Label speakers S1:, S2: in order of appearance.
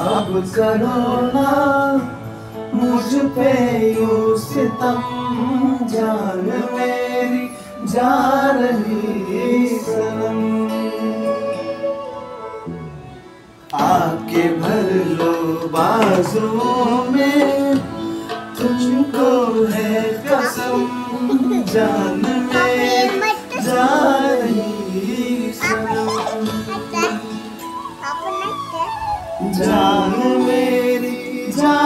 S1: अब करो ना मुझ पे सितम जान मेरी जा रही सनम। आके भर लो बाजुओं में तुझको है कसम, जान जान मेरी जा रही सनम